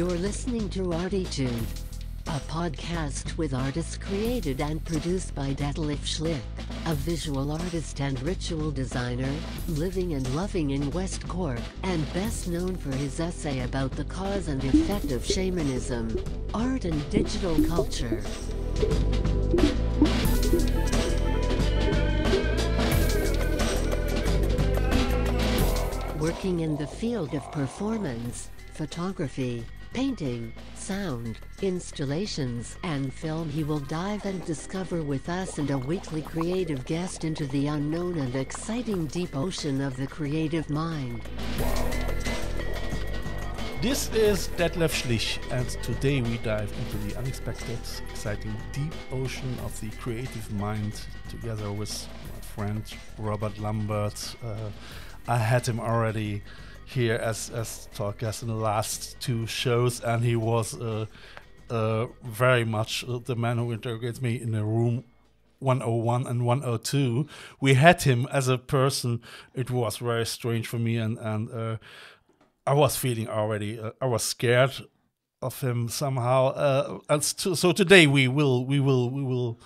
You're listening to ArTEEtude, a podcast with artists created and produced by Detlef Schlich, a visual artist and ritual designer, living and loving in West Cork, and best known for his essay about the cause and effect of shamanism, art and digital culture. Working in the field of performance, photography, painting, sound, installations, and film, he will dive and discover with us and a weekly creative guest into the unknown and exciting deep ocean of the creative mind. This is Detlef Schlich, and today we dive into the unexpected, exciting deep ocean of the creative mind together with my friend Robert Lambert. Uh, I had him already here as as talk guest in the last two shows, and he was uh, uh, very much uh, the man who interrogates me in the room 101 and 102. We had him as a person. It was very strange for me, and and uh, I was feeling already. Uh, I was scared of him somehow. Uh, and so today we will we will we will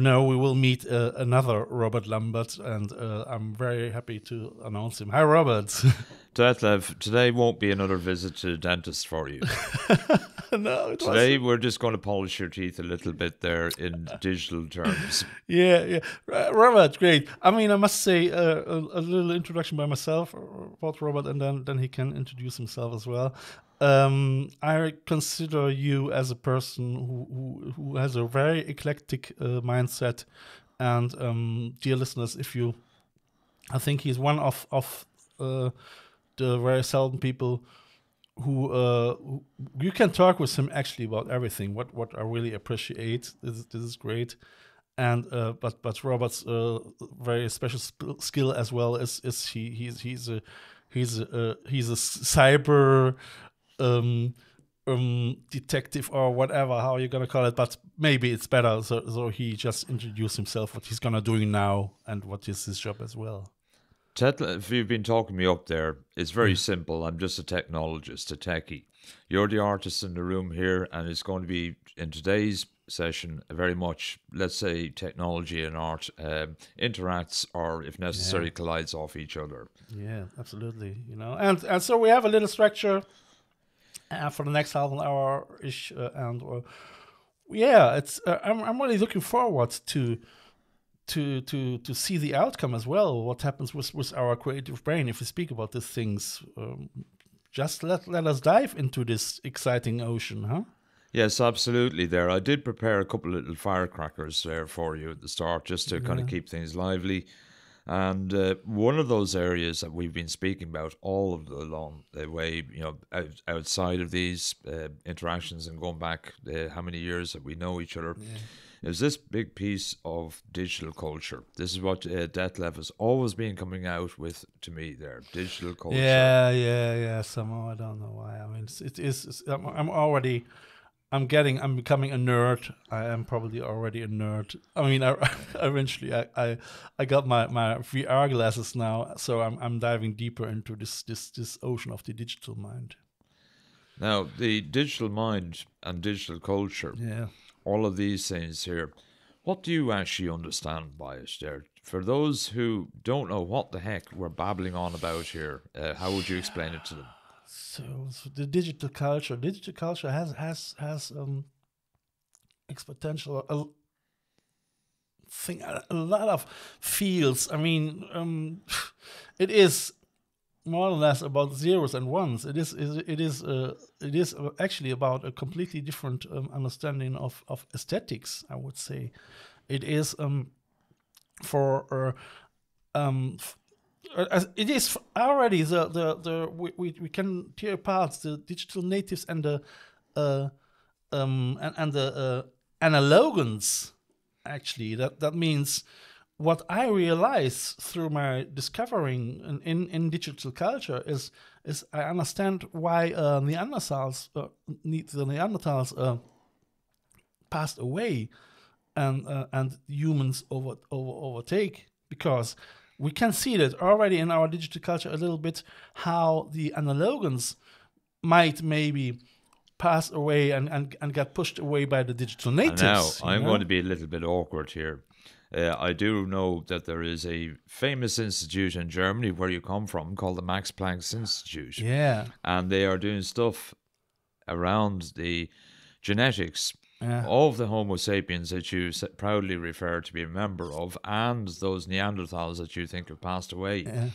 no, we will meet uh, another Robert Lambert, and uh, I'm very happy to announce him. Hi, Robert. Detlef, today won't be another visit to the dentist for you. no, today we're just going to polish your teeth a little bit there in digital terms. Yeah, yeah, Robert, great. I mean, I must say uh, a, a, little introduction by myself about Robert, and then then he can introduce himself as well. Um, I consider you as a person who, who, who has a very eclectic uh, mindset. And um, dear listeners, if you, I think he's one of of uh, the very seldom people who, uh, who, you can talk with him actually about everything. What what I really appreciate. This, this is great. And uh, but but Robert's uh, very special sp- skill as well is is he he's he's a he's a he's a cyber um, um, detective or whatever how you're gonna call it, but maybe it's better. So, so he just introduced himself, what he's gonna do now, and what is his job as well. Ted, if you've been talking me up there, it's very simple. I'm just a technologist, a techie. You're the artist in the room here, and it's going to be in today's session very much, let's say, technology and art um, interacts or, if necessary, yeah. collides off each other. Yeah, absolutely. You know, and and so we have a little structure for the next half an hour ish, uh, and uh, yeah, it's uh, I'm I'm really looking forward to to to to see the outcome as well. What happens with with our creative brain if we speak about these things? Um, just let let us dive into this exciting ocean, huh? Yes, absolutely. There, I did prepare a couple of little firecrackers there for you at the start, just to yeah. kind of keep things lively. And uh, one of those areas that we've been speaking about all of the along the way, you know, out, outside of these uh, interactions and going back uh, how many years that we know each other, yeah. is this big piece of digital culture. This is what uh, Detlef has always been coming out with to me there, digital culture. Yeah, yeah, yeah. Somehow I don't know why. I mean, it's, it is. It's, I'm, I'm already I'm getting, I'm becoming a nerd. I am probably already a nerd. I mean, I, eventually, I, I, I got my, my VR glasses now, so I'm, I'm diving deeper into this, this, this ocean of the digital mind. Now, the digital mind and digital culture, yeah, all of these things here. What do you actually understand by it, there? For those who don't know what the heck we're babbling on about here, uh, how would you explain it to them? So, so the digital culture digital culture has has has um exponential a, thing a, lot of fields. I mean um it is more or less about zeros and ones. It is it is uh, it is actually about a completely different um, understanding of of aesthetics i would say. It is um for uh, um uh, it is already the the the we, we, we can tear apart the digital natives and the uh, um and, and the uh, analogans actually. That that means what I realize through my discovering in, in, in digital culture is is I understand why uh, Neanderthals uh, the Neanderthals uh, passed away and uh, and humans over, over overtake because we can see that already in our digital culture a little bit how the analogans might maybe pass away and, and, and get pushed away by the digital natives. now I'm know? going to be a little bit awkward here. Uh, I do know that there is a famous institute in Germany where you come from called the Max Planck Institute. Yeah. And they are doing stuff around the genetics Yeah. of the Homo sapiens that you proudly refer to be a member of and those Neanderthals that you think have passed away.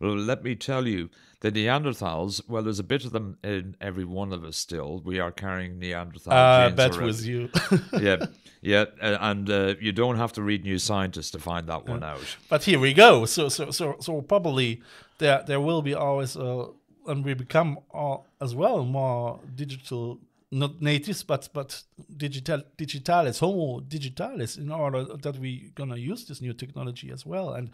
Well, let me tell you, the Neanderthals, well, there's a bit of them in every one of us still. We are carrying Neanderthal I genes bet around. with you. yeah, yeah, uh, and uh, you don't have to read New Scientist to find that one out. but here we go. So so so so probably there there will be always uh, and we become uh, as well more digital not natives but but digital digitalis homo digitalis in order that we gonna use this new technology as well. And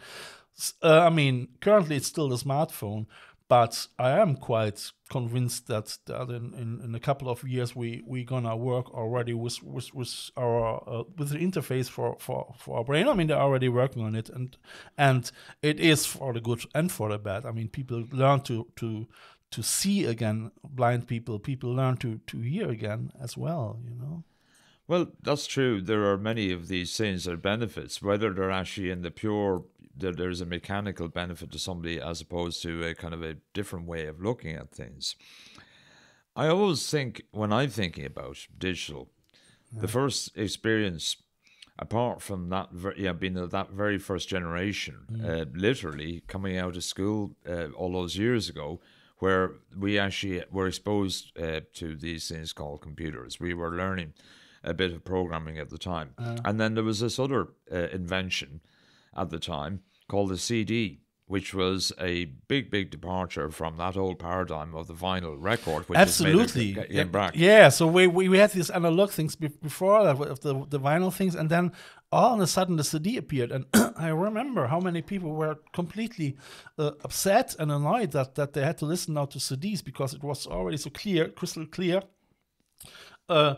uh, i mean currently it's still the smartphone but i am quite convinced that, that in, in, in a couple of years we we gonna work already with with, with our uh, with the interface for, for for our brain. I mean they're already working on it and and it is for the good and for the bad. I mean people learn to to to see again blind people people learn to to hear again as well you know Well, that's true. There are many of these things that are benefits, whether they're actually in the pure, that there's a mechanical benefit to somebody as opposed to a kind of a different way of looking at things. I always think when I'm thinking about digital, the first experience, apart from that, yeah, being of that very first generation, uh, literally coming out of school uh, all those years ago, where we actually were exposed uh, to these things called computers. We were learning a bit of programming at the time. and then there was this other uh, invention at the time called the CD, which was a big, big departure from that old paradigm of the vinyl record, which absolutely yeah, yeah so we, we, we had these analog things before that the, the vinyl things and then all of a sudden the cd appeared and i remember how many people were completely uh, upset and annoyed that, that they had to listen now to cds because it was already so clear crystal clear uh,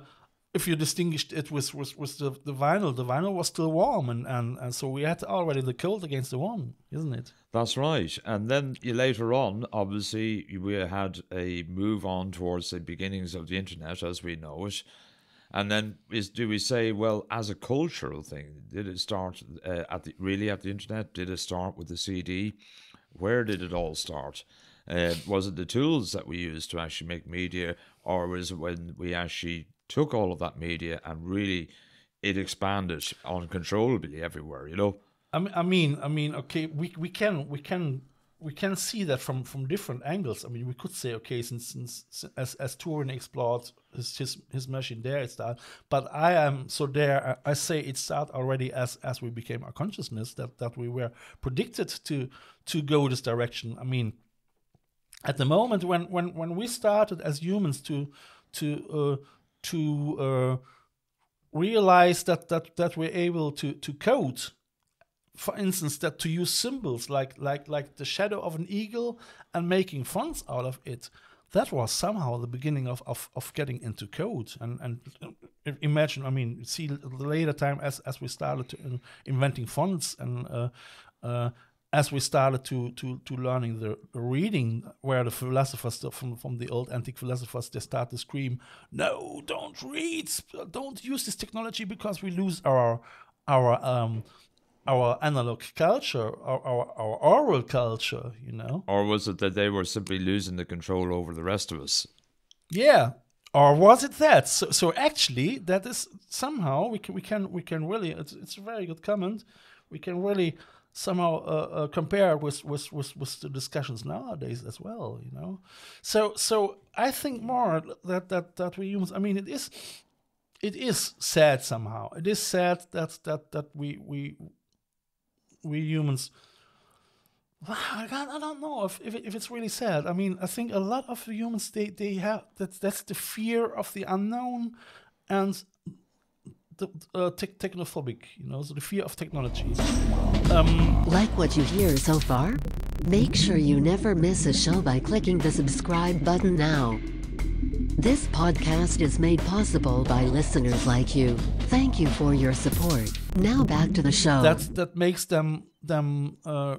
if you distinguished it with, with, with the, the vinyl the vinyl was still warm and, and, and so we had already the cold against the warm isn't it That's right. And then later on, obviously, we had a move on towards the beginnings of the internet as we know it. And then is do we say, well, as a cultural thing, did it start uh, at the really at the internet? Did it start with the CD? Where did it all start? Uh, was it the tools that we used to actually make media, or was it when we actually took all of that media and really it expanded uncontrollably everywhere? You know. I mean, I mean, I mean, okay, we we can we can we can see that from from different angles. I mean, we could say, okay, since since as as Turing explored his his, his machine there, it started. But I am so there. I, I say it started already as as we became our consciousness that that we were predicted to to go this direction. I mean, at the moment when when when we started as humans to to uh, to uh, realize that that that we're able to to code for instance that to use symbols like like like the shadow of an eagle and making fonts out of it that was somehow the beginning of of, of getting into code. And and imagine i mean see the later time as as we started to in, inventing fonts and uh, uh, as we started to to to learning the, the reading where the philosophers from from the old antique philosophers they start to scream no don't read don't use this technology because we lose our our um our analog culture our, our our oral culture you know? Or was it that they were simply losing the control over the rest of us? yeah. Or was it that? So, so actually that is somehow we can we can we can really it's, it's a very good comment. We can really somehow uh, uh, compare with, with with with the discussions nowadays as well you know? So so i think more that that that we humans i mean it is it is sad somehow. It is sad that that that we we we humans I I don't know if, if, if it's really sad. I mean, I think a lot of humans they, they have that that's the fear of the unknown and the uh, tech technophobic, you know, so the fear of technology. Um, Like what you hear so far? Make sure you never miss a show by clicking the subscribe button now. This podcast is made possible by listeners like you. Thank you for your support. Now back to the show. that that makes them them uh,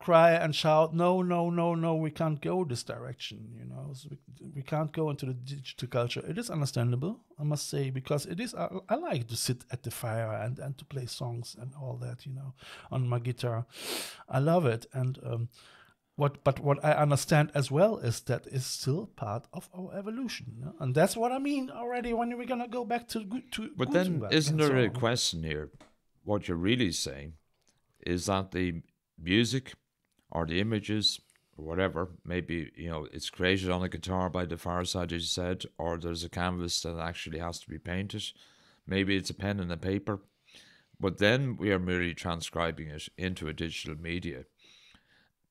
cry and shout, no, no, no, no, we can't go this direction. You know, so we, we can't go into the digital culture. It is understandable, I must say, because it is. I, I like to sit at the fire and and to play songs and all that. You know, on my guitar, I love it. And um, what, but what I understand as well is that is still part of our evolution, know? and that's what I mean already. When we're gonna go back to to. But then, isn't there so a question here? What you're really saying is that the music or the images or whatever, maybe you know it's created on a guitar by the fireside, as you said, or there's a canvas that actually has to be painted. Maybe it's a pen and a paper, but then we are merely transcribing it into a digital media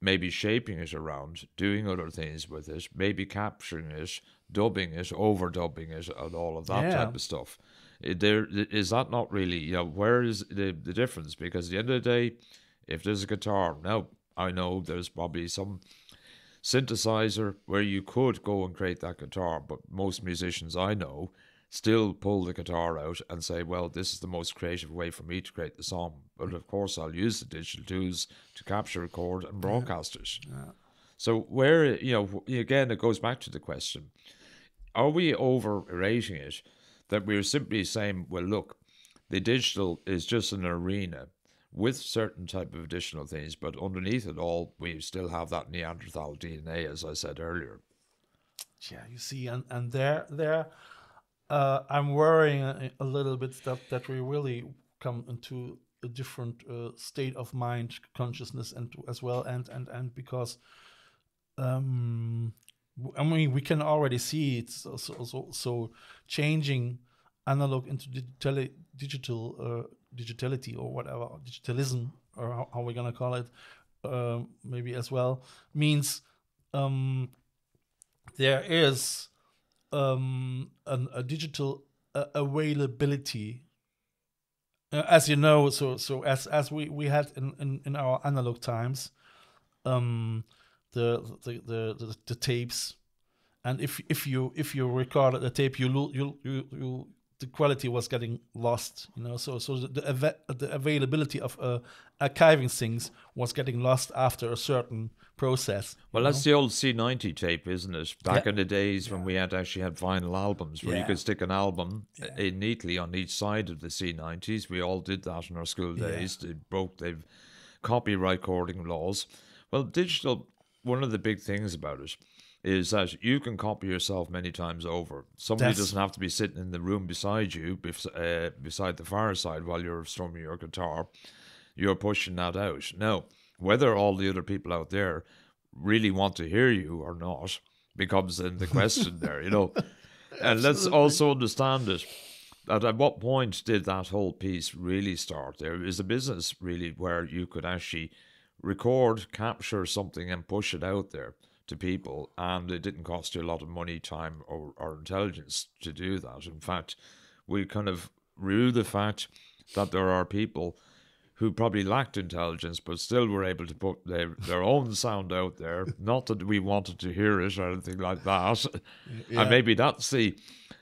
maybe shaping it around, doing other things with it, maybe capturing it, dubbing it, overdubbing it, and all of that yeah. type of stuff. Eh, there is that not really, you know, where is the, the difference? Because at the end of the day, if there's a guitar, now I know there's probably some synthesizer where you could go and create that guitar, but most musicians I know still pull the guitar out and say, well, this is the most creative way for me to create the song. But of course, I'll use the digital tools to capture, record, and broadcast it. Yeah. So, where, you know, again, it goes back to the question are we overrating it that we're simply saying, well, look, the digital is just an arena with certain type of additional things, but underneath it all, we still have that Neanderthal DNA, as I said earlier. Yeah, you see, and and there there uh, I'm worrying a, little bit that that we really come into a different uh, state of mind, consciousness, and as well, and and and because, um, I mean, we can already see it's so so, so changing analog into digital digital uh, digitality or whatever digitalism or how, how we're gonna call it, uh, maybe as well means um, there is um, an, a digital uh, availability. Uh, as you know, so so as as we we had in in, in our analog times, um, the, the the, the the tapes, and if if you if you recorded the tape, you you you you the quality was getting lost you know so so the the, the availability of uh, archiving things was getting lost after a certain process. Well, that's know? the old C90 tape, isn't it? Back yeah. in the days when we had actually had vinyl albums where yeah. you could stick an album yeah. Uh, neatly on each side of the C90s. We all did that in our school days. They broke the copyright recording laws. Well, digital, one of the big things about it is that you can copy yourself many times over. Somebody That's... doesn't have to be sitting in the room beside you, uh, beside the fireside while you're strumming your guitar. You're pushing that out. Now, whether all the other people out there really want to hear you or not becomes then the question there, you know. And let's also understand it that at what point did that whole piece really start? There is a business really where you could actually record, capture something, and push it out there to people, and it didn't cost you a lot of money, time, or, or intelligence to do that. In fact, we kind of rue the fact that there are people who probably lacked intelligence but still were able to put their, their own sound out there. Not that we wanted to hear it or anything like that. Yeah. And maybe that's the.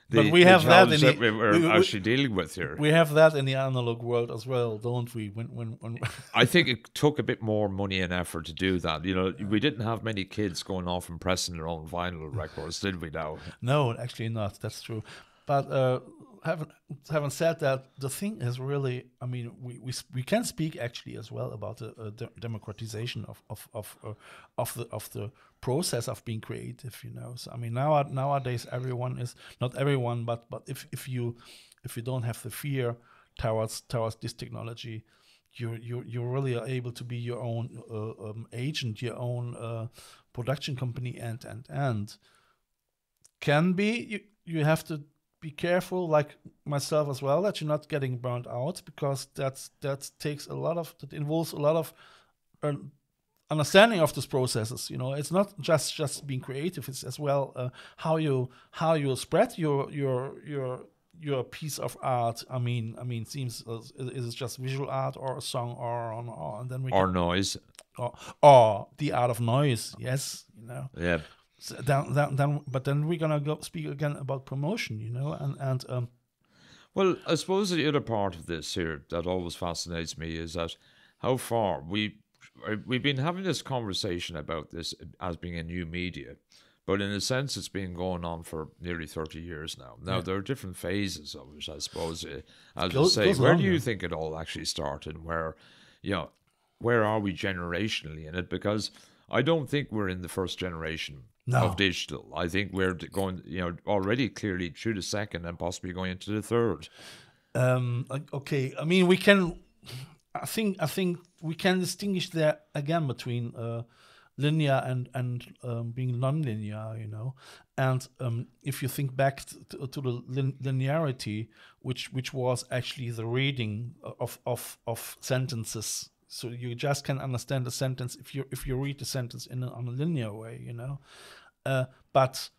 The, but we have that in the, we are we, actually dealing with here. We have that in the analog world as well, don't we? When when, when I think it took a bit more money and effort to do that. You know, we didn't have many kids going off and pressing their own vinyl records, did we? Now, no, actually not. That's true. But uh, having having said that, the thing is really, I mean, we we, we can speak actually as well about the uh, de- democratization of of of uh, of the of the process of being creative. You know, so I mean, now nowadays everyone is not everyone, but but if if you if you don't have the fear towards towards this technology, you you you really are able to be your own uh, um, agent, your own uh, production company, and and and can be you you have to be careful, like myself as well, that you're not getting burned out because that's that takes a lot of that involves a lot of uh, understanding of these processes. You know, it's not just just being creative; it's as well uh, how you how you spread your your your your piece of art. I mean, I mean, seems uh, is it just visual art or a song or or, or and then we or noise or or the art of noise? Yes, you know. Yeah. So then, then, then, but then we're gonna go speak again about promotion, you know, and and um. Well, I suppose the other part of this here that always fascinates me is that how far we uh, we've been having this conversation about this as being a new media, but in a sense, it's been going on for nearly 30 years now. Now, there are different phases of it, I suppose. Uh, I'll say, where do you yeah. think it all actually started? Where, you know, where are we generationally in it? Because I don't think we're in the first generation No. of digital. I think we're going, you know, already clearly through the second and possibly going into the third. Um, okay, I mean, we can. I think I think we can distinguish there again between uh, linear and and um, being non-linear, you know. And um, if you think back to, to the lin- linearity, which which was actually the reading of of of sentences, so you just can understand a sentence if you if you read the sentence in a, on a linear way, you know. Uh, but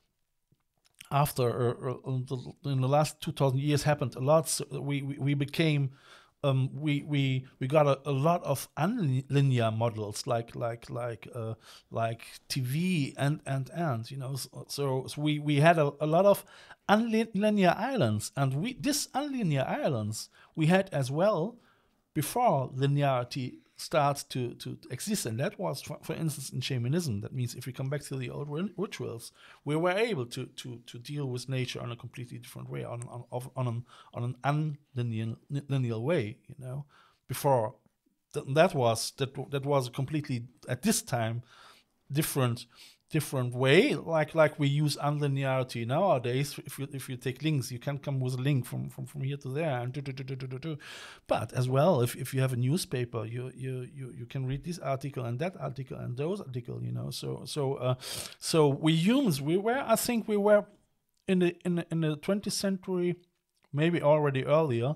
after uh, uh, the- in the last 2000 years happened a lot so we, we we became um we we we got a, a lot of unlinear models like like like uh like tv and and and you know so, so we we had a, a lot of unlinear islands and we this unlinear islands we had as well before linearity starts to, to exist. And that was, for, instance, in shamanism. That means if we come back to the old rituals, we were able to, to, to deal with nature on a completely different way, on, on, on, an, on an unlinear linear way, you know. Before th- that was that that was completely at this time different different way like like we use unlinearity nowadays. If you if you take links you can come with a link from from, from here to there and do, do, do, do, do, do, but as well if, if you have a newspaper you, you you you can read this article and that article and those article you know. So so uh, so we humans we were i think we were in the in the, in the 20th century maybe already earlier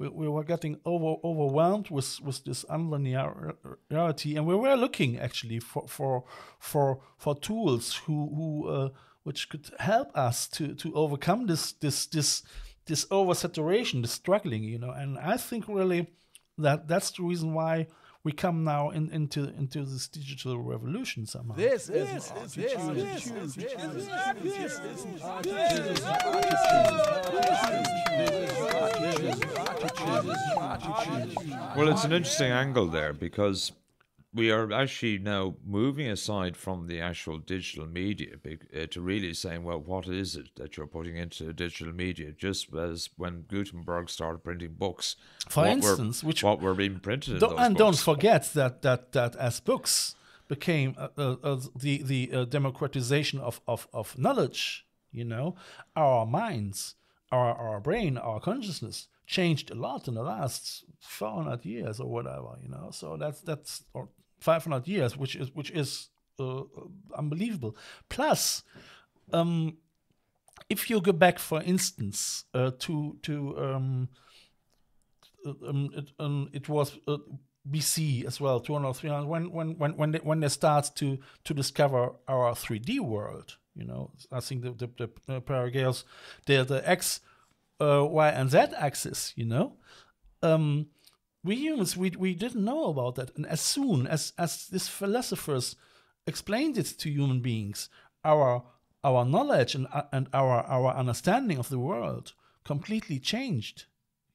we, we were getting over overwhelmed with with this unlinearity and we were looking actually for for for for tools who who uh, which could help us to to overcome this this this this oversaturation this struggling you know and i think really that that's the reason why we come now in, into into this digital revolution somehow This is this is Well, it's an interesting angle there because we are actually now moving aside from the actual digital media uh, to really saying, well, what is it that you're putting into digital media? Just as when Gutenberg started printing books, For what were- which- what were being printed Don't- and don't forget that that that as books became uh, uh, uh, the the uh, democratization of, of of knowledge you know our minds our our brain our consciousness changed a lot in the last 400 years or whatever you know so that's that's or 500 years which is which is uh, unbelievable plus um if you go back for instance uh, to to um um, it, um, it was uh, BC as well, 200, 300, when when when when they, when they start to to discover our 3D world. You know, I think the the, the uh, Paragales, they're the X, uh, Y, and Z axis. You know, um, we humans we we didn't know about that, and as soon as as these philosophers explained it to human beings, our our knowledge and uh, and our our understanding of the world completely changed.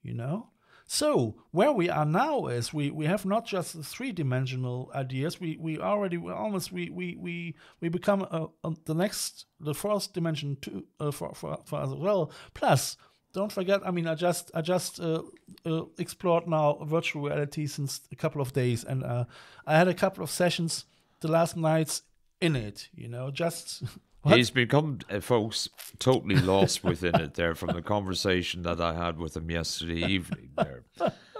You know. So where we are now is we, we have not just the three dimensional ideas. We we already we almost we we we we become uh, uh, the next the first dimension too uh, for, for for us as well. Plus, don't forget. I mean, I just I just uh, uh, explored now virtual reality since a couple of days, and uh, I had a couple of sessions the last nights in it. You know, just. What? He's become, uh, folks, totally lost within it there from the conversation that I had with him yesterday evening. There,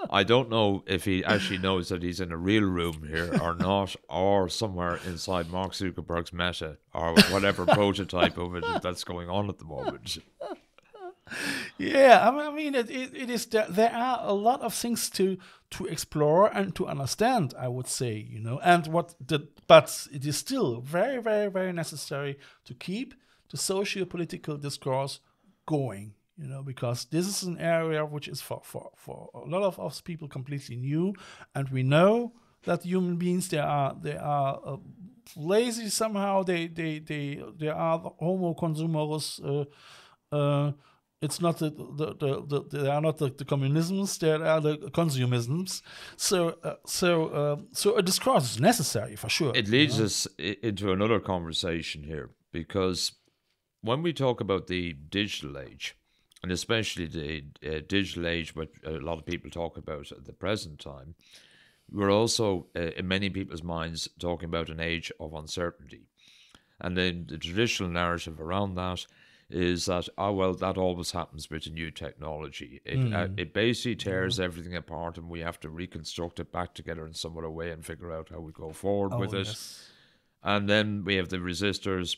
I don't know if he actually knows that he's in a real room here or not, or somewhere inside Mark Zuckerberg's Meta or whatever prototype of it that's going on at the moment. Yeah, I mean, it, it, it is there, there are a lot of things to to explore and to understand. I would say, you know, and what the but it is still very, very, very necessary to keep the socio-political discourse going. You know, because this is an area which is for for for a lot of us people completely new, and we know that human beings they are they are uh, lazy somehow. They they they they are homo consumerus. Uh, uh, it's not the, the, the, the they are not the, the communisms they are the consumisms so uh, so uh, so a discourse is necessary for sure It leads us into another conversation here because when we talk about the digital age, and especially the uh, digital age, what a lot of people talk about at the present time, we're also, uh, in many people's minds, talking about an age of uncertainty. And then the traditional narrative around that is that, oh, well, that always happens with a new technology. It, uh, it basically tears everything apart and we have to reconstruct it back together in some other way and figure out how we go forward Oh, with it. yes. And then we have the resistors,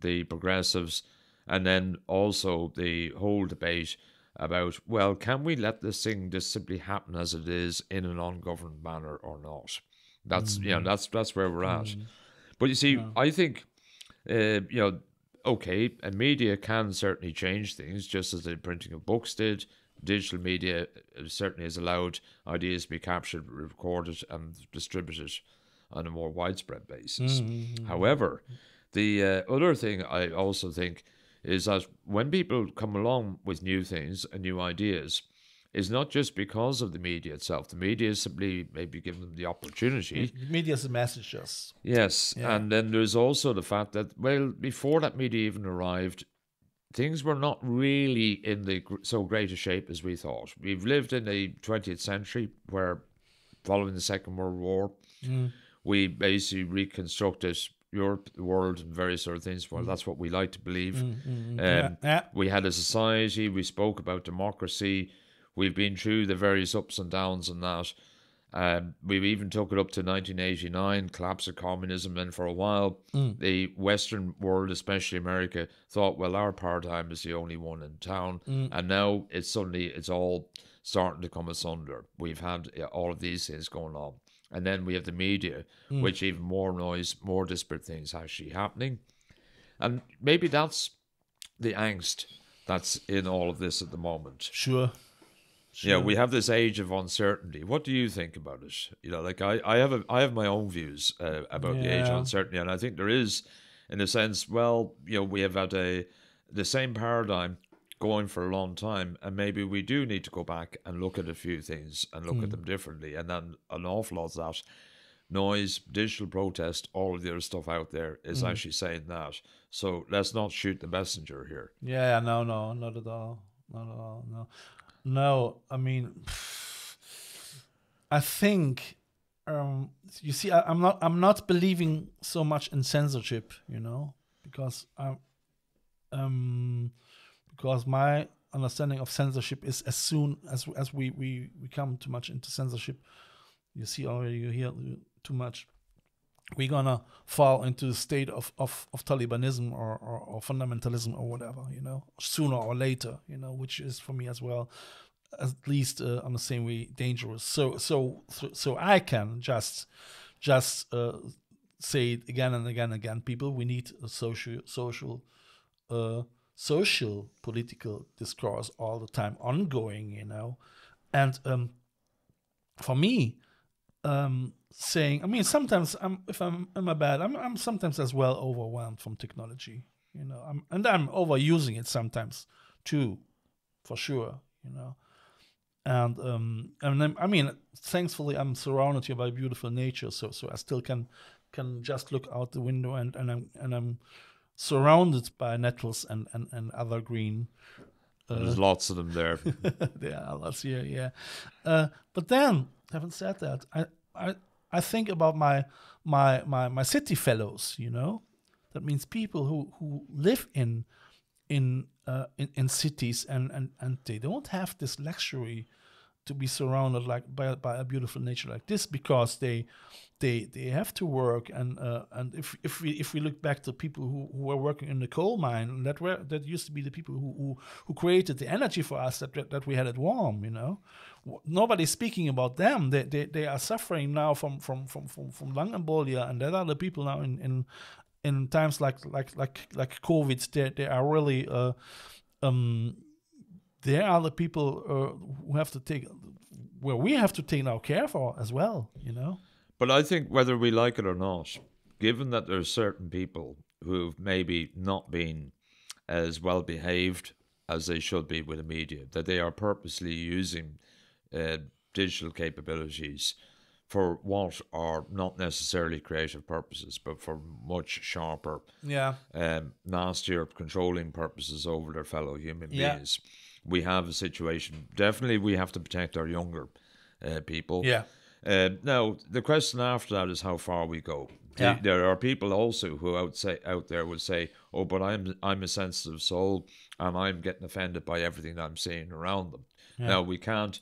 the progressives, and then also the whole debate about, well, can we let this thing just simply happen as it is in an ungoverned manner or not? That's you know that's that's where we're at. But you see, I think uh, you know, okay, and media can certainly change things, just as the printing of books did. Digital media uh, certainly has allowed ideas to be captured, recorded, and distributed on a more widespread basis. However, the uh, other thing I also think is that when people come along with new things and new ideas, is not just because of the media itself. The media is simply maybe giving them the opportunity. media is the messengers Yes, Yeah. and then there's also the fact that well, before that media even arrived, things were not really in the so great a shape as we thought. We've lived in the 20th century where, following the Second World War, mm. we basically reconstructed Europe, the world, and various other things. Well, mm. that's what we like to believe. Mm, um, Yeah, yeah. We had a society. We spoke about democracy. We've been through the various ups and downs and that. Um, we even took it up to 1989, collapse of communism. and for a while, mm. the Western world, especially America, thought, well, our paradigm is the only one in town, mm. and now it's suddenly it's all starting to come asunder. We've had all of these things going on, and then we have the media, mm. which even more noise, more disparate things actually happening, and maybe that's the angst that's in all of this at the moment. sure Yeah, we have this age of uncertainty. What do you think about it? You know, like I, I have a, I have my own views uh, about the age of uncertainty, and I think there is, in a sense, well, you know, we have had a the same paradigm going for a long time, and maybe we do need to go back and look at a few things and look at them differently, and then an awful lot of that noise, digital protest, all of the other stuff out there is actually saying that. So let's not shoot the messenger here. Yeah, no, no, not at all. Not at all. No, no. I mean, I think um, you see, I, I'm not. I'm not believing so much in censorship. You know, because I'm, um, because my understanding of censorship is as soon as as we we we come too much into censorship, you see already you hear too much we're gonna fall into the state of, of, of Talibanism or, or, or fundamentalism or whatever, you know, sooner or later, you know, which is for me as well, at least uh, on the same way dangerous. So so so, so I can just just uh, say it again and again and again. People, we need a social social uh, social political discourse all the time, ongoing, you know, and um, for me, um, saying, I mean, sometimes I'm, if I'm in my bed, I'm, I'm sometimes as well overwhelmed from technology, you know, I'm, and I'm overusing it sometimes too, for sure, you know. And um, and I mean, thankfully, I'm surrounded here by beautiful nature, so so I still can can just look out the window and and I'm and I'm surrounded by nettles and and, and other green There's lots of them there. there are lots here, yeah. Uh, but then, having said that, I, I I think about my my my my city fellows. You know, that means people who who live in in uh, in, in cities and, and and they don't have this luxury to be surrounded like by, by a beautiful nature like this because they they they have to work. And uh, and if if we if we look back to people who, who were working in the coal mine that were that used to be the people who who, who created the energy for us that that we had it warm you know? Nobody's speaking about them. They, they they are suffering now from from from from, from lung embolia and that are the people now in in in times like like like like covid they, they are really uh um they are the people uh, who have to take where we have to take now care for as well you know But I think whether we like it or not, given that there are certain people who've maybe not been as well behaved as they should be with the media. That they are purposely using uh, digital capabilities for what are not necessarily creative purposes, but for much sharper, Yeah. um, nastier controlling purposes over their fellow human Yeah. beings. We have a situation. Definitely, we have to protect our younger uh, people. Yeah. Uh, now, the question after that is how far we go. The- Yeah. There are people also who out say out there would say, "Oh, but I'm I'm a sensitive soul, and I'm getting offended by everything I'm seeing around them." Now we can't,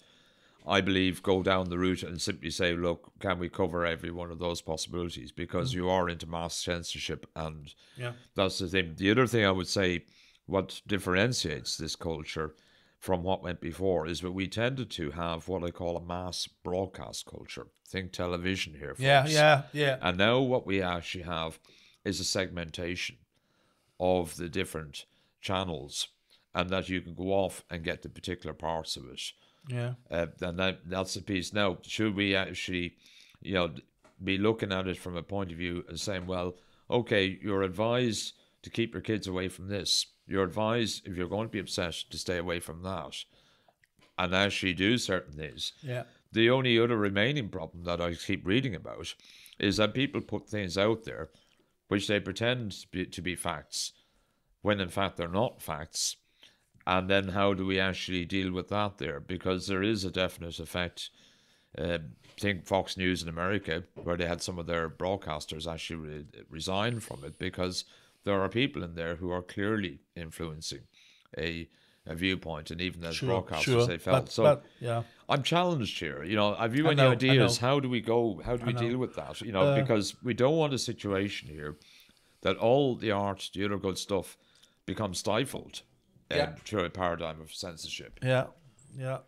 I believe, go down the route and simply say, "Look, can we cover every one of those possibilities?" Because you are into mass censorship, and Yeah. that's the thing. The other thing I would say, what differentiates this culture from what went before is that we tended to have what I call a mass broadcast culture. Think television here, folks. Yeah. Yeah. Yeah. And now what we actually have is a segmentation of the different channels, and that you can go off and get the particular parts of it. Yeah. Uh, and that, that's the piece. Now, should we actually, you know, be looking at it from a point of view and saying, well, okay, you're advised to keep your kids away from this. You're advised, if you're going to be obsessed to stay away from that. And actually do certain things. Yeah. The only other remaining problem that I keep reading about is that people put things out there which they pretend to be, to be facts when in fact they're not facts. And then how do we actually deal with that there? Because there is a definite effect. Uh, think Fox News in America, where they had some of their broadcasters actually re- resign from it because there are people in there who are clearly influencing a, a viewpoint, and even as Sure. broadcasters, Sure. they felt But, so. but yeah. I'm challenged here. You know, have you I any know, ideas? How do we go? How do we know. deal with that? You know, Uh, because we don't want a situation here that all the art, the other good stuff, becomes stifled um, Yeah. through a paradigm of censorship. Yeah, yeah.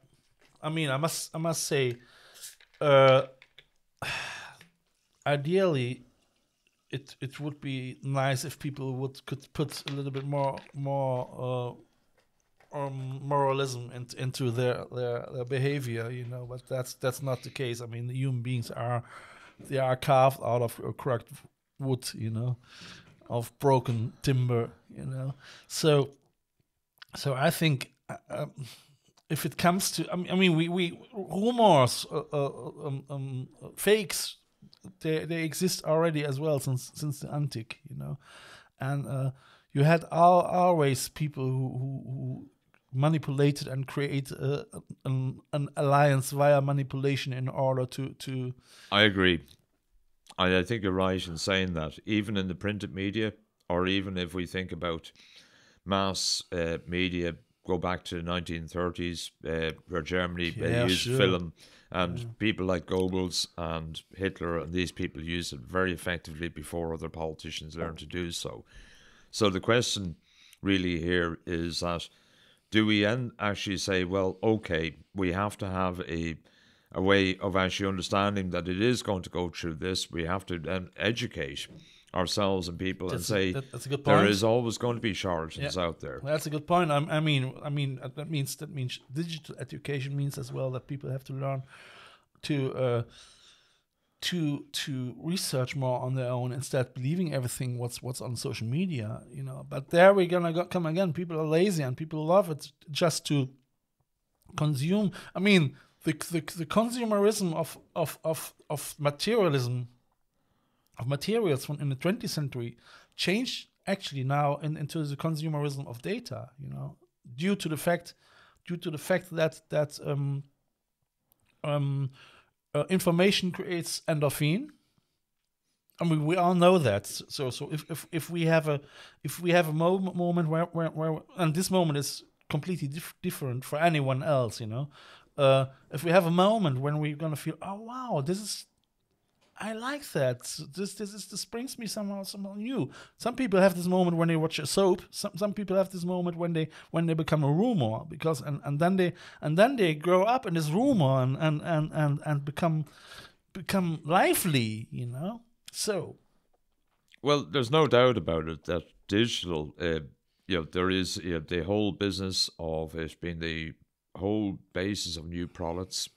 I mean, I must, I must say, uh, ideally, it it would be nice if people would could put a little bit more more uh, um, moralism in, into their, their their behavior, you know. But that's that's not the case. I mean, the human beings are they are carved out of cracked wood, you know, of broken timber, you know. So so I think uh, um, if it comes to, I mean, I mean we, we rumors, uh, uh, um, um, fakes, they they exist already as well since since the antique, you know, and uh, you had al always people who, who, who manipulated and create uh, an, an alliance via manipulation in order to to I agree. I, I think you're right in saying that. Even in the printed media, or even if we think about mass uh, media, go back to the 1930s, uh, where Germany uh, Yeah, used sure. film, and people like Goebbels and Hitler and these people used it very effectively before other politicians learned to do so. So the question really here is that do we actually say, well, okay, we have to have a a way of actually understanding that it is going to go through this. We have to then educate ourselves and people and That's a- say that- that's a good there point. is always going to be charlatans Yeah. out there. Well, that's a good point. I, I mean, I mean uh, that means that means digital education means as well that people have to learn to uh, to to research more on their own instead of believing everything what's what's on social media. You know, but there we're gonna go, come again. People are lazy and people love it just to consume. I mean, the the, the consumerism of of of of materialism of materials from in the 20th century changed actually now in, into the consumerism of data you know due to the fact due to the fact that that um, um, uh, information creates endorphin I mean, we all know that. So, so if, if, if we have a if we have a moment moment where, where, where and this moment is completely dif- different for anyone else, you know, uh, if we have a moment when we're gonna feel, oh wow, this is I like that. This this is this brings me somehow somehow new. Some people have this moment when they watch a soap. Some some people have this moment when they when they become a rumor because and, and then they and then they grow up in this rumor and and and and, and become become lively. You know. So Well, there's no doubt about it that digital, uh, you know, there is you know, the whole business of it being the whole basis of new products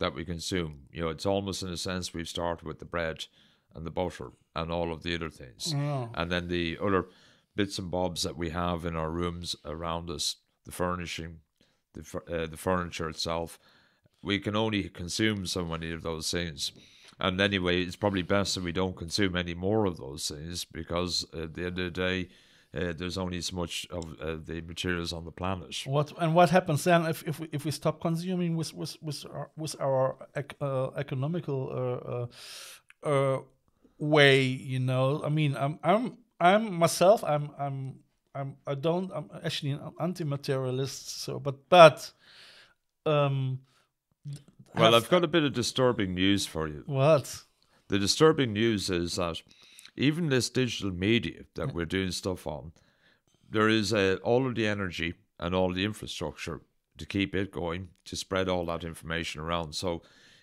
that we consume. You know, it's almost in a sense we've started with the bread and the butter and all of the other things, Oh. and then the other bits and bobs that we have in our rooms around us the furnishing, the uh, the furniture itself. We can only consume so many of those things. And anyway, it's probably best that we don't consume any more of those things because at the end of the day, uh, there's only so much of uh, the materials on the planet. What and what happens then if, if we if we stop consuming with with with our, with our ec- uh, economical uh, uh, uh, way? You know, I mean, I'm I'm I'm myself. I'm I'm I'm I don't. I'm actually an anti-materialist. So, but but um. Well, I've got a bit of disturbing news for you. what? The disturbing news is that even this digital media that we're doing stuff on, there is uh, all of the energy and all the infrastructure to keep it going to spread all that information around. So,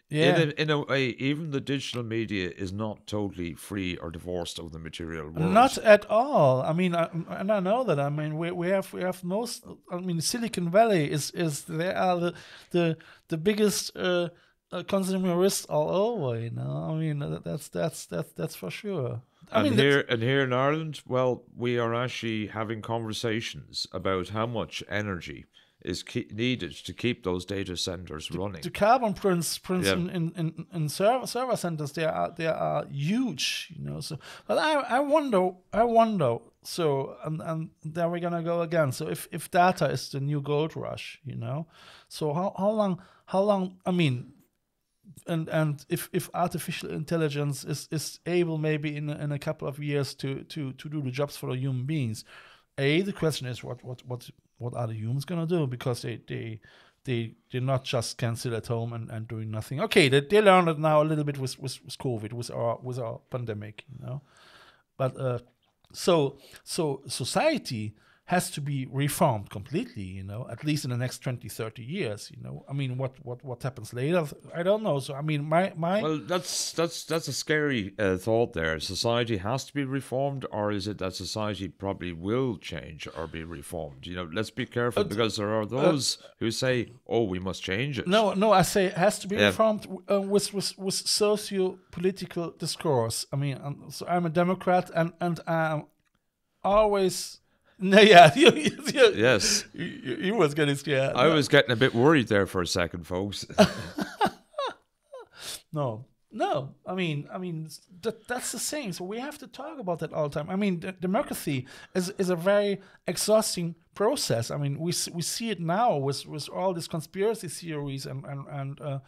Yeah. in, a, in a way, even the digital media is not totally free or divorced of the material world. Not at all. I mean, I, and I know that. I mean, we we have we have most. I mean, Silicon Valley is is they are the the the biggest uh, uh, all over. You know, I mean, that's that's that's that's for sure. I and mean, that's- here and here in Ireland, well, we are actually having conversations about how much energy is ke- needed to keep those data centers running. the carbon prints prints Yeah. in, in, in, in server, server centers they are they are huge you know so but I, I wonder I wonder so and, and there we're gonna go again so if, if data is the new gold rush you know so how, how long how long I mean and and if, if artificial intelligence is, is able maybe in a, in a couple of years to, to, to do the jobs for the human beings a the question is what what what what are the humans gonna do? Because they they they they're not just can sit at home and, and doing nothing. Okay they, they learned it now a little bit with, with with covid with our with our pandemic you know? But uh so so society has to be reformed completely you know at least in the next 20 30 years you know i mean what what what happens later i don't know so i mean my my Well, that's that's that's a scary uh, thought. There, society has to be reformed, or is it that society probably will change or be reformed? You know, let's be careful because there are those who say, "Oh, we must change it." No, no, I say it has to be Yeah. reformed uh, with with with socio-political discourse. I mean, so I'm a Democrat, and and I'm always. No, yeah, you, you, Yes, you, you was getting scared. I was getting a bit worried there for a second, folks. No, no. I mean, I mean that that's the same. So we have to talk about that all the time. I mean, d- democracy is is a very exhausting process. I mean, we we see it now with with all these conspiracy theories and and and uh,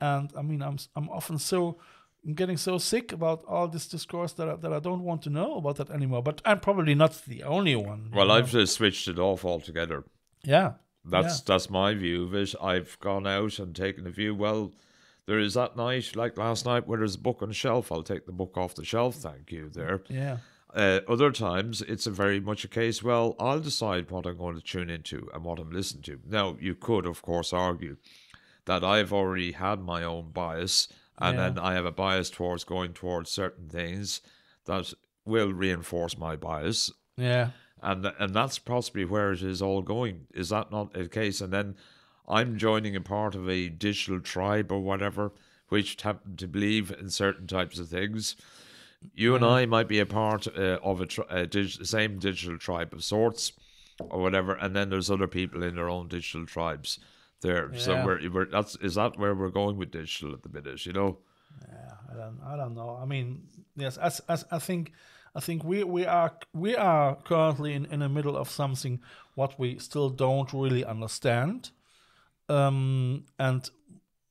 and I mean, I'm I'm often so. I'm getting so sick about all this discourse that I, that I don't want to know about that anymore. But I'm probably not the only one. well, know. I've just switched it off altogether. yeah, That's Yeah. that's my view of it. I've gone out and taken a view. Well, there is that night, like last night, where there's a book on the shelf. I'll take the book off the shelf. Thank you. There. yeah, Uh, other times, it's a very much a case. Well, I'll decide what I'm going to tune into and what I'm listening to. Now, you could, of course, argue that I've already had my own bias, and Yeah. then I have a bias towards going towards certain things that will reinforce my bias, yeah. and and that's possibly where it is all going. Is that not the case? And then I'm joining a part of a digital tribe or whatever, which happen to believe in certain types of things. You and I might be a part uh, of a, tri- a dig- same digital tribe of sorts, or whatever, and then there's other people in their own digital tribes there. So Yeah. we're, we're that's is that where we're going with digital at the minute? You know. Yeah, I don't, I don't know. I mean, yes, as, as I think, I think we, we are we are currently in, in the middle of something what we still don't really understand, um, and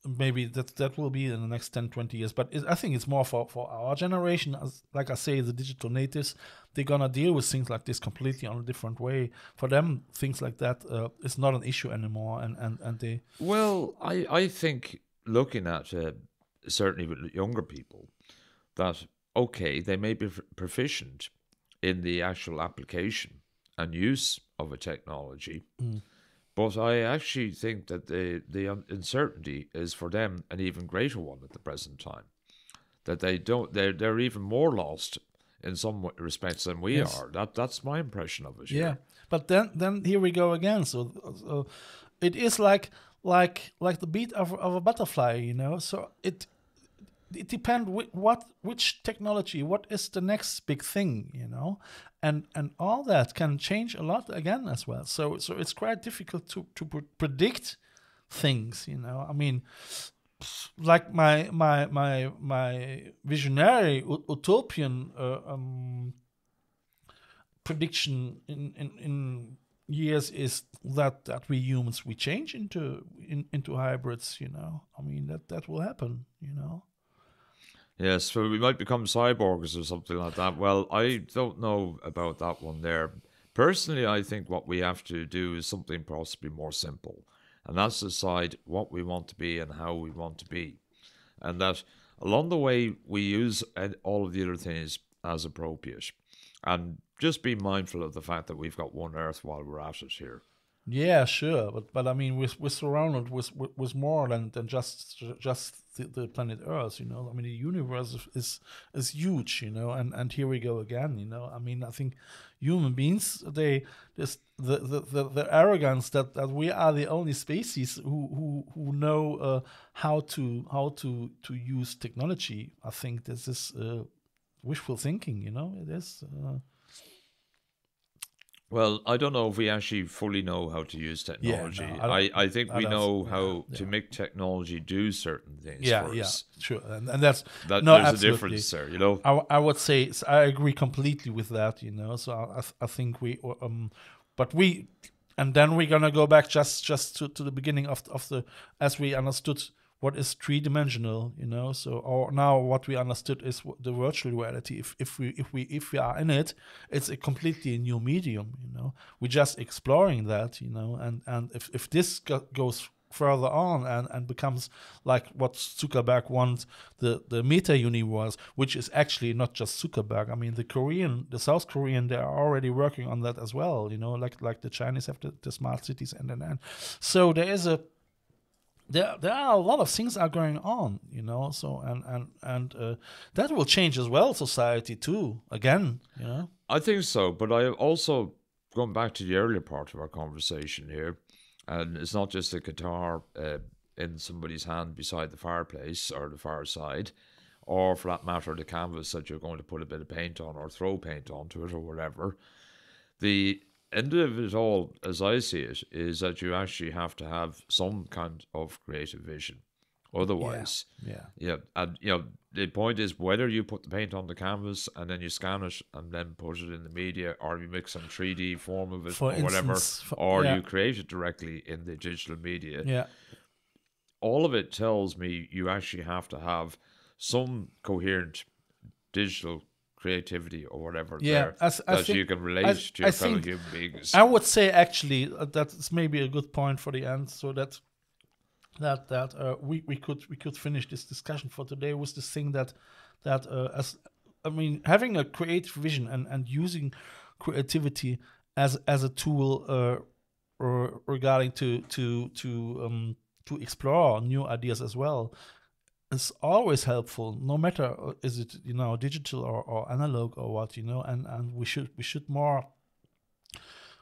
maybe that that will be in the next 10, 20 years. But it, I think it's more for, for our generation. As like I say, the digital natives, they're gonna deal with things like this completely on a different way. For them, things like that uh, is not an issue anymore, and and and they Well, I, I think looking at uh, certainly with younger people, that okay, they may be proficient in the actual application and use of a technology, but I actually think that the the uncertainty is for them an even greater one at the present time. That they don't, they're they're even more lost in some respects than we Yes. are. That that's my impression of it. Yeah, but then then here we go again. So, so it is like like like the beat of, of a butterfly, you know. So it it depends what which technology what is the next big thing you know? And and all that can change a lot again as well. So so it's quite difficult to to predict things you know? I mean like my my my my visionary utopian uh, um, prediction in, in in years is that that we humans we change into in, into hybrids you know? I mean that that will happen you know yes so we might become cyborgs or something like that. Well i don't know about that one there. Personally i think what we have to do is something possibly more simple. And that's decide what we want to be and how we want to be. And that along the way we use all of the other things as appropriate. And just be mindful of the fact that we've got one Earth while we're at it here. Yeah, sure, but but I mean, we're, we're surrounded with with more than, than just just the, the planet Earth. You know, I mean, the universe is is huge. You know, and and here we go again. You know, I mean, I think human beings they just the the, the, the arrogance that, that we are the only species who who who know uh, how to how to to use technology. I think this is uh, wishful thinking. You know, it is. Uh, well, I don't know if we actually fully know how to use technology. Yeah, no, I, I, I, think I we know how yeah. to make technology do certain things. Yeah, yeah, sure, and, and that's that, no, there's absolutely. a difference there. You know, I, I would say I agree completely with that. You know, so I I think we um, but we, and then we're gonna go back just just to, to the beginning of of the as we understood what is three dimensional you know so or now what we understood is the virtual reality if, if we if we if we are in it it's a completely new medium you know we're just exploring that you know and and if, if this go- goes further on and, and becomes like what Zuckerberg wants the, the meta universe, which is actually not just Zuckerberg. I mean, the Korean, the South Korean, they are already working on that as well. You know, like like the Chinese have the, the smart cities and and and. So there is a there there are a lot of things are going on you know so and and and uh, that will change as well society too again you know? I think so but i also going back to the earlier part of our conversation here and it's not just a guitar uh, in somebody's hand beside the fireplace or the fireside or for that matter the canvas that you're going to put a bit of paint on or throw paint onto it or whatever. The end of it all, as I see it, is that you actually have to have some kind of creative vision. Otherwise, yeah, yeah, yeah, and you know the point is whether you put the paint on the canvas and then you scan it and then put it in the media, or you make some three D form of it for or instance, whatever, for, or yeah. you create it directly in the digital media. Yeah, all of it tells me you actually have to have some coherent digital creativity or whatever yeah, there as, that think, you can relate as, to your I fellow human beings. I would say actually uh, that's maybe a good point for the end, so that that that uh, we we could we could finish this discussion for today with this thing that that uh, as I mean having a creative vision and and using creativity as as a tool uh, regarding to to to um, to explore new ideas as well is always helpful no matter uh, is it you know digital or, or analog or what you know and and we should we should more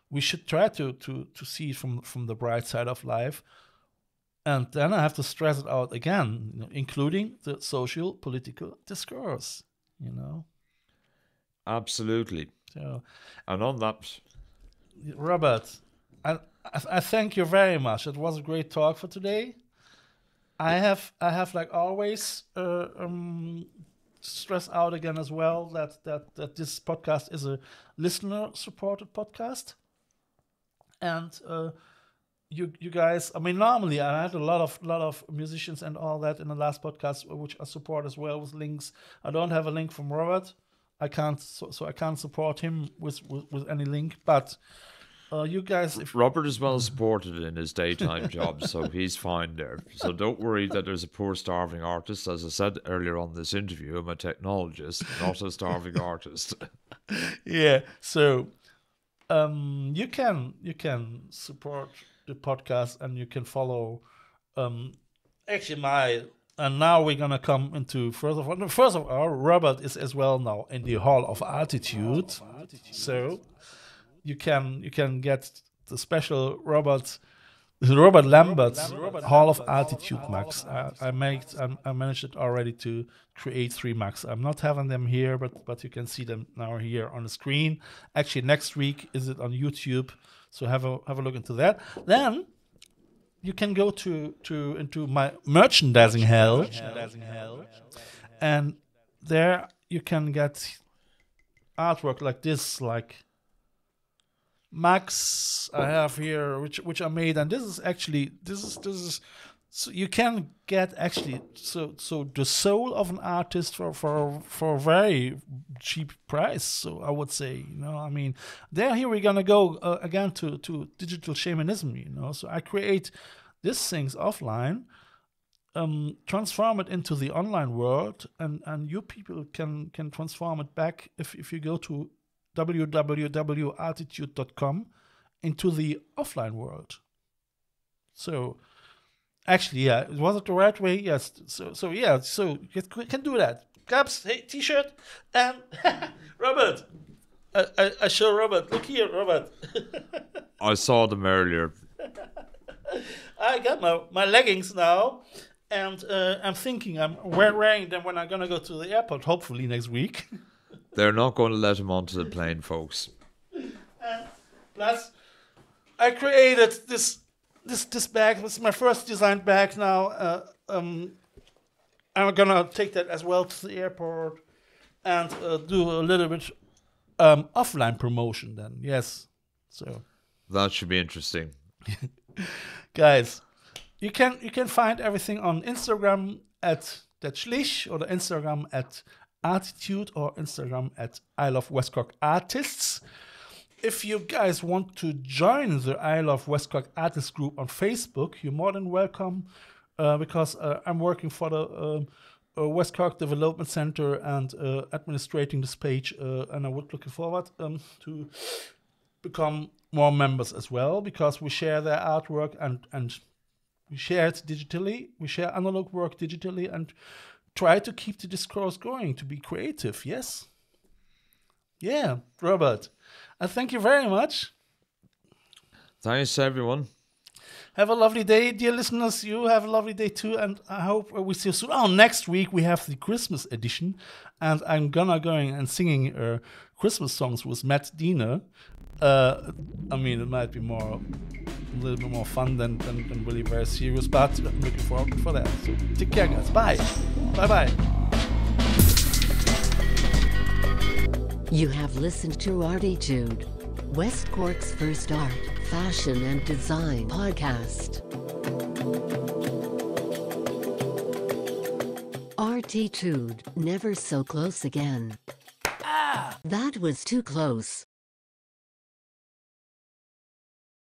we should try to to to see from from the bright side of life. And then i have to stress it out again you know, including the social political discourse you know? Absolutely. So and on that robert I, I thank you very much. It was a great talk for today I have I have like always uh, um, stress out again as well that that that this podcast is a listener supported podcast, and uh, you you guys. I mean, normally I had a lot of lot of musicians and all that in the last podcast, which I support as well with links. I don't have a link from Robert. I can't so, so I can't support him with, with, with any link, but uh, you guys, if Robert is well supported in his daytime job, so he's fine there. So don't worry that there's a poor starving artist. As I said earlier on this interview, I'm a technologist, not a starving artist. yeah. So um, you can you can support the podcast and you can follow. Um, actually, my and now we're gonna come into first of all. First of all, Robert is as well now in the Hall of ArTEEtude. Hall of So you can you can get the special Robert Robert Lambert's Hall of ArTEEtude Max. I, I made I, I managed it already to create three Max. I'm not having them here, but but you can see them now here on the screen. Actually, next week is it on YouTube, so have a have a look into that. Then you can go to to into my merchandising hell, and there you can get artwork like this, like Max I have here, which which I made, and this is actually this is this is so you can get actually so so the soul of an artist for for for a very cheap price. So I would say, you know, I mean, there here we're gonna go uh, again to to digital shamanism, you know. So I create these things offline. Um, transform it into the online world, and, and you people can can transform it back if, if you go to www.arteetude.com into the offline world. So, actually, yeah, it was it the right way? Yes. So, so yeah, so you can do that. Caps, hey, t-shirt, and Robert. I, I, I show Robert. Look here, Robert. I saw them earlier. I got my, my leggings now, and uh, I'm thinking I'm wearing them when I'm gonna go to the airport, hopefully next week. They're not going to let him onto the plane, folks. And plus, I created this this this bag. This is my first designed bag now. Uh, um, I'm gonna take that as well to the airport and uh, do a little bit um, offline promotion. Then yes, so That should be interesting. guys, you can you can find everything on Instagram at detschlich or the Instagram at ArTEEtude or Instagram at I Love West Cork Artists. If you guys want to join the I Love West Cork Artists group on Facebook, you're more than welcome uh, because uh, I'm working for the um, uh, West Cork Development Center and uh, administrating this page, uh, and I would looking forward um, to become more members as well because we share their artwork and and we share it digitally. We share analog work digitally and try to keep the discourse going to be creative. Yes. Yeah, Robert. I thank you very much. Thanks, everyone. Have a lovely day, dear listeners. You have a lovely day too, and I hope we see you soon. Oh, next week we have the Christmas edition, and I'm gonna going and singing uh, Christmas songs with Matt Diener. Uh, I mean, it might be more, a little bit more fun than, than, than really very serious, but I'm looking forward for that. So take care, guys. Bye. Bye bye. You have listened to ArTEEtude, West Cork's first art, fashion, and design podcast. ArTEEtude, never so close again. Ah! That was too close.